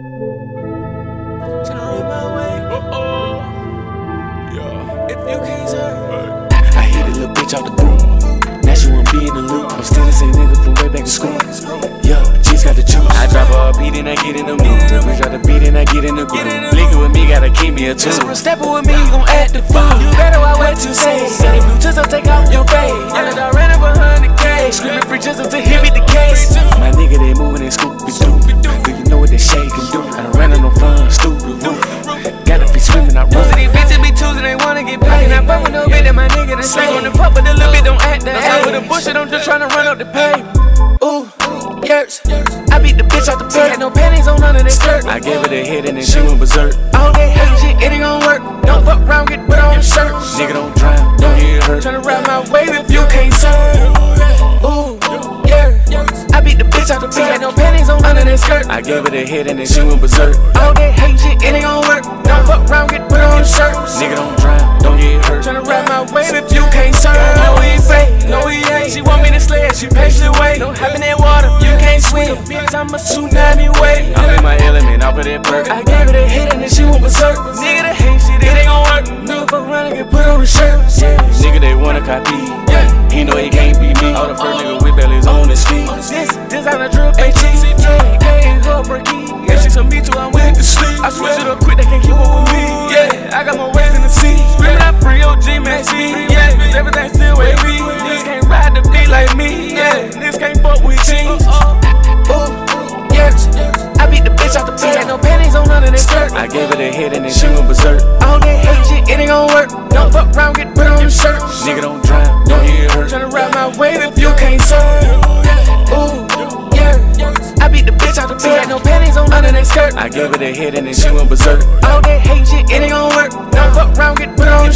I hit a little bitch off the group. Now she wanna be in the loop. I'm still the same nigga from way back in school. Yeah, G's got the juice. I drop her a beat and I get in the mood. Then we got a beat and I get in the groove. Liquor with me, gotta keep me a two. Step with me, gon' add the food. Do? I done ran on no fun, stupid roof. Gotta be swimming, I run. These bitches be choosing, they wanna get paid. And I fuck with no bitch that my nigga the same. On the pop, but the little bit don't act the age. With the bullshit, I'm just tryna run up the pay. Ooh, yurts. I beat the bitch out the purse. Had no panties on under that skirt. I gave her the hit and then she went berserk. All that hate shit, it ain't gon' work. Don't fuck around, get put on the that skirt. I gave it a hit and then she went berserk. All that hate shit, it ain't gon' work. Don't fuck around, get put on the shirt. Nigga don't drown, don't get hurt. Tryna ride my wave if you can't serve. No, he fake, no, he ain't. She want me to slay she patiently wait. No hop in that water, you can't swim. Bitch, I'm a tsunami wave. I'm in my element, off of that perk. I gave it a hit and then she went berserk. Nigga, that hate shit, it ain't gon' work. Nigga, fuck around and get put on the shirt. Nigga, they wanna copy. Yeah, she told me to, I went to sleep. I switch it up quick, they can't keep up with me. Yeah, I got my waist in the sea. Screaming out free OG, man, speed. Yeah, everything still with me. Niggas can't ride the beat like me. Yeah, niggas can't fuck with jeans. Uh-uh. Ooh, yeah. I beat the bitch out the pit. Had no panties on under that skirt. I gave her the hit and then she went berserk. All that hate shit, it ain't gon' work. Don't fuck around, get put on the shirt. Nigga don't drown, don't get hurt. Tryna ride my wave if you can't serve. Skirt. I gave it a hit and then she went berserk. All that hate shit, it ain't gon' work. Don't fuck around, get put on the